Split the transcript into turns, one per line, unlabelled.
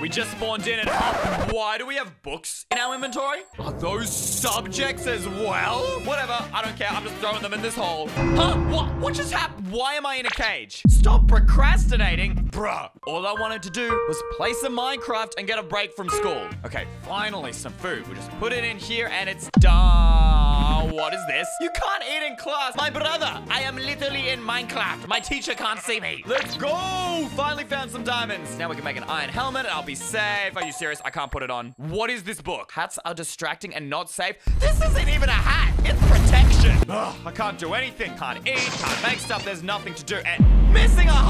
We just spawned in and oh, why do we have books in our inventory? Are those subjects as well? Whatever, I don't care. I'm just throwing them in this hole. Huh? What? What just happened? Why am I in a cage? Stop procrastinating. Bruh. All I wanted to do was play some Minecraft and get a break from school. Okay, finally some food. We just put it in here and it's done. What is this? You can't eat in class. My brother, I am literally in Minecraft. My teacher can't see me. Let's go. Finally found some diamonds. Now we can make an iron helmet and I'll be safe. Are you serious? I can't put it on. What is this book? Hats are distracting and not safe. This isn't even a hat. It's protection. Ugh, I can't do anything. Can't eat, can't make stuff. There's nothing to do. And missing a.